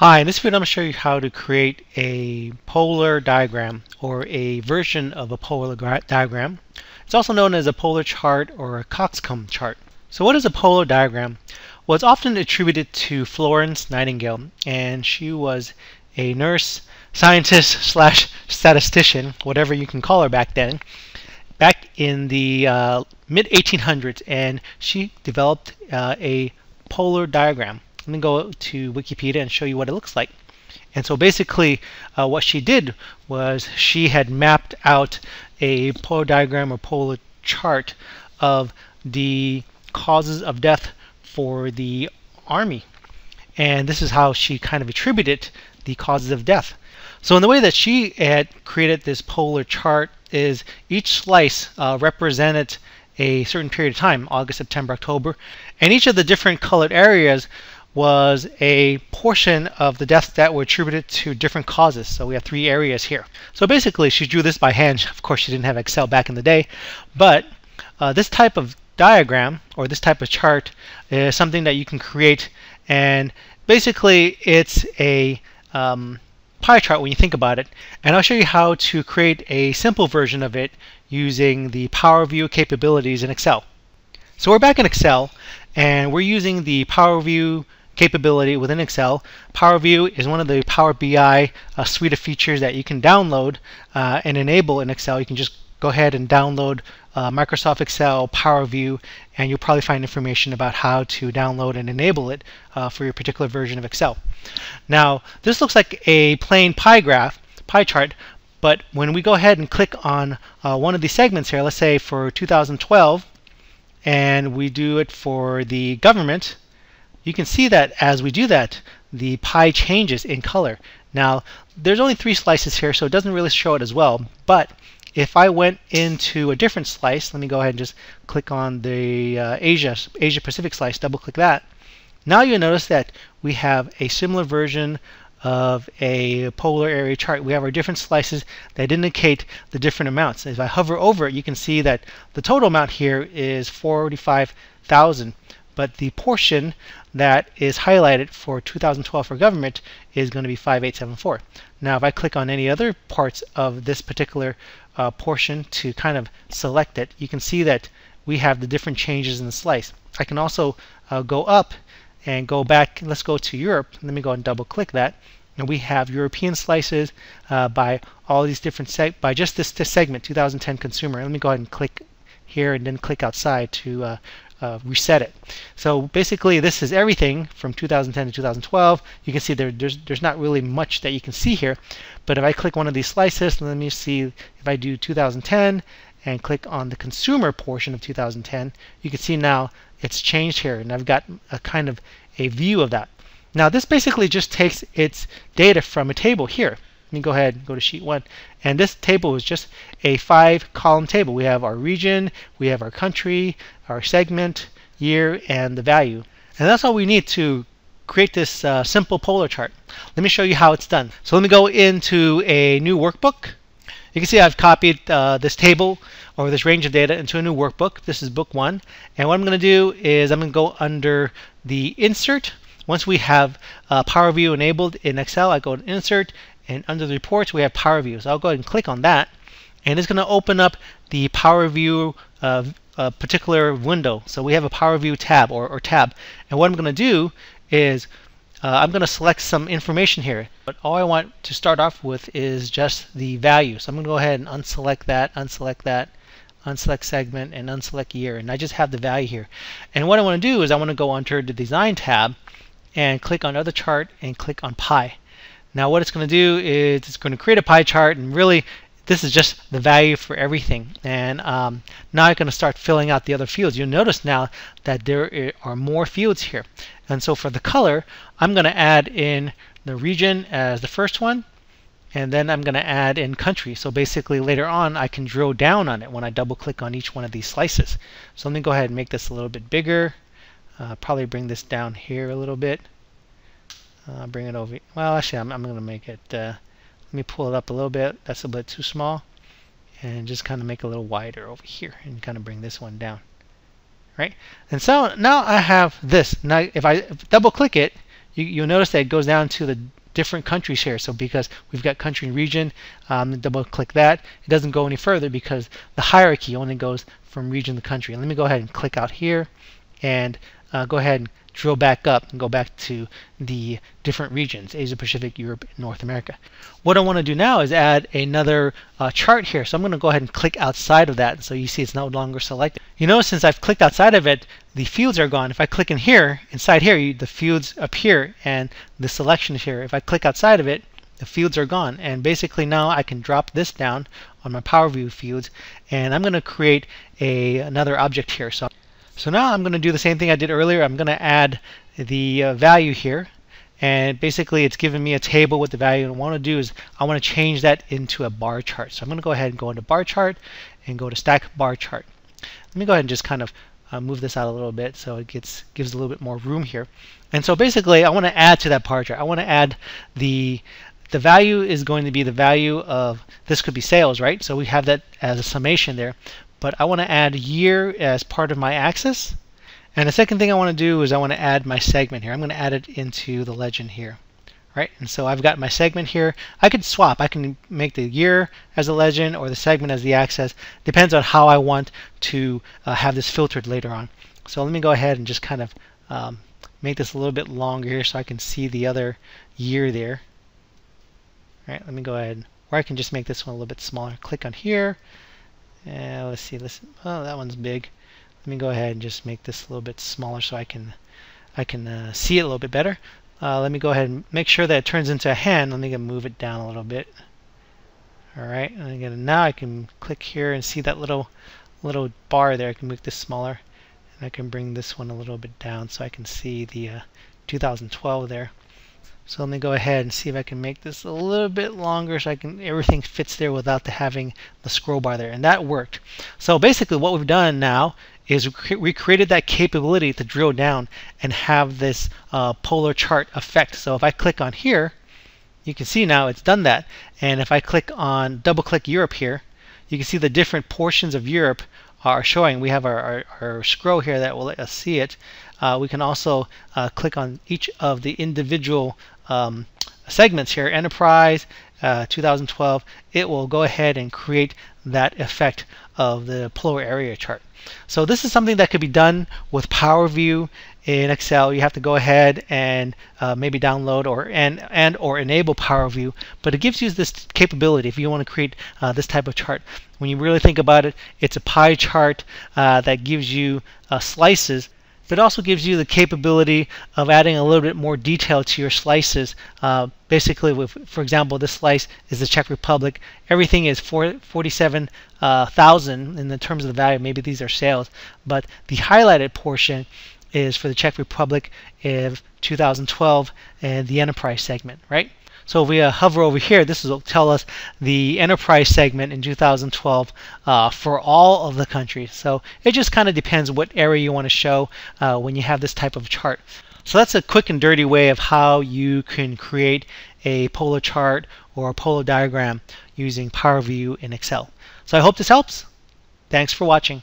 Hi, in this video I'm going to show you how to create a polar diagram or a version of a polar diagram. It's also known as a polar chart or a coxcomb chart. So what is a polar diagram? Well, it's often attributed to Florence Nightingale, and she was a nurse, scientist slash statistician, whatever you can call her back then, back in the uh, mid 1800s, and she developed uh, a polar diagram. Let me go to Wikipedia and show you what it looks like. And so basically uh, what she did was she had mapped out a polar diagram or polar chart of the causes of death for the army. And this is how she kind of attributed the causes of death. So in the way that she had created this polar chart is each slice uh, represented a certain period of time, August, September, October, and each of the different colored areas was a portion of the deaths that were attributed to different causes. So we have three areas here. So basically, she drew this by hand. Of course, she didn't have Excel back in the day, but uh, this type of diagram or this type of chart is something that you can create, and basically, it's a um, pie chart when you think about it. And I'll show you how to create a simple version of it using the Power View capabilities in Excel. So we're back in Excel, and we're using the Power View capability within Excel. Power View is one of the Power BI uh, suite of features that you can download uh, and enable in Excel. You can just go ahead and download uh, Microsoft Excel, Power View, and you'll probably find information about how to download and enable it uh, for your particular version of Excel. Now, this looks like a plain pie graph, pie chart, but when we go ahead and click on uh, one of these segments here, let's say for 2012, and we do it for the government, you can see that as we do that, the pie changes in color. Now, there's only three slices here, so it doesn't really show it as well. But if I went into a different slice, let me go ahead and just click on the uh, Asia, Asia Pacific slice, double click that. Now you'll notice that we have a similar version of a polar area chart. We have our different slices that indicate the different amounts. If I hover over it, you can see that the total amount here is 45,000 but the portion that is highlighted for 2012 for government is going to be 5874. Now if I click on any other parts of this particular uh, portion to kind of select it, you can see that we have the different changes in the slice. I can also uh, go up and go back, let's go to Europe, let me go and double click that, and we have European slices uh, by all these different seg by just this, this segment 2010 consumer. Let me go ahead and click here and then click outside to uh, uh, reset it. So basically this is everything from 2010 to 2012. You can see there, there's, there's not really much that you can see here. But if I click one of these slices, let me see if I do 2010 and click on the consumer portion of 2010, you can see now it's changed here and I've got a kind of a view of that. Now this basically just takes its data from a table here. Me go ahead and go to sheet one. And this table is just a five column table. We have our region, we have our country, our segment, year, and the value. And that's all we need to create this uh, simple polar chart. Let me show you how it's done. So let me go into a new workbook. You can see I've copied uh, this table or this range of data into a new workbook. This is book one. And what I'm going to do is I'm going to go under the insert. Once we have uh, Power View enabled in Excel, I go to insert and under the reports we have Power View. So I'll go ahead and click on that and it's going to open up the Power View uh, uh, particular window. So we have a Power View tab or, or tab and what I'm going to do is uh, I'm going to select some information here but all I want to start off with is just the value. So I'm going to go ahead and unselect that, unselect that, unselect segment and unselect year and I just have the value here. And what I want to do is I want to go under the design tab and click on other chart and click on pie. Now what it's going to do is it's going to create a pie chart and really this is just the value for everything. And um, now I'm going to start filling out the other fields. You'll notice now that there are more fields here. And so for the color, I'm going to add in the region as the first one. And then I'm going to add in country. So basically later on, I can drill down on it when I double click on each one of these slices. So let me go ahead and make this a little bit bigger. Uh, probably bring this down here a little bit. Uh, bring it over. Well, actually, I'm, I'm going to make it. Uh, let me pull it up a little bit. That's a bit too small. And just kind of make it a little wider over here and kind of bring this one down. Right? And so now I have this. Now, if I double click it, you, will notice that it goes down to the different countries here. So because we've got country and region, um, double click that. It doesn't go any further because the hierarchy only goes from region to country. Let me go ahead and click out here and uh, go ahead and drill back up and go back to the different regions, Asia Pacific, Europe, North America. What I want to do now is add another uh, chart here. So I'm going to go ahead and click outside of that. So you see it's no longer selected. You know, since I've clicked outside of it, the fields are gone. If I click in here, inside here, you, the fields appear and the selection is here. If I click outside of it, the fields are gone. And basically now I can drop this down on my Power View fields and I'm going to create a another object here. So so now I'm going to do the same thing I did earlier. I'm going to add the uh, value here. And basically it's giving me a table with the value. And what I want to do is I want to change that into a bar chart. So I'm going to go ahead and go into bar chart and go to stack bar chart. Let me go ahead and just kind of uh, move this out a little bit so it gets gives a little bit more room here. And so basically I want to add to that bar chart. I want to add the the value is going to be the value of this could be sales, right? So we have that as a summation there but I want to add year as part of my axis. And the second thing I want to do is I want to add my segment here. I'm going to add it into the legend here. Right, and so I've got my segment here. I could swap. I can make the year as a legend or the segment as the axis. Depends on how I want to uh, have this filtered later on. So let me go ahead and just kind of um, make this a little bit longer here so I can see the other year there. All right, let me go ahead, or I can just make this one a little bit smaller. Click on here, let's see. Let's. Oh, that one's big. Let me go ahead and just make this a little bit smaller so I can I can uh, see it a little bit better. Uh, let me go ahead and make sure that it turns into a hand. Let me move it down a little bit. All right, and again, now I can click here and see that little little bar there. I can make this smaller, and I can bring this one a little bit down so I can see the uh, 2012 there. So let me go ahead and see if I can make this a little bit longer so I can everything fits there without the, having the scroll bar there. And that worked. So basically what we've done now is we created that capability to drill down and have this uh, polar chart effect. So if I click on here, you can see now it's done that. And if I click on double click Europe here, you can see the different portions of Europe are showing. We have our, our, our scroll here that will let us see it. Uh, we can also uh, click on each of the individual um, segments here, Enterprise, uh, 2012, it will go ahead and create that effect of the polar area chart. So this is something that could be done with Power View in Excel. You have to go ahead and uh, maybe download or and and or enable Power View, but it gives you this capability if you want to create uh, this type of chart. When you really think about it, it's a pie chart uh, that gives you uh, slices but also gives you the capability of adding a little bit more detail to your slices. Uh, basically, with, for example, this slice is the Czech Republic. Everything is 47,000 uh, in the terms of the value. Maybe these are sales, but the highlighted portion is for the Czech Republic of 2012 and the enterprise segment, right? So if we uh, hover over here, this will tell us the enterprise segment in 2012 uh, for all of the countries. So it just kind of depends what area you want to show uh, when you have this type of chart. So that's a quick and dirty way of how you can create a polar chart or a polar diagram using Power View in Excel. So I hope this helps. Thanks for watching.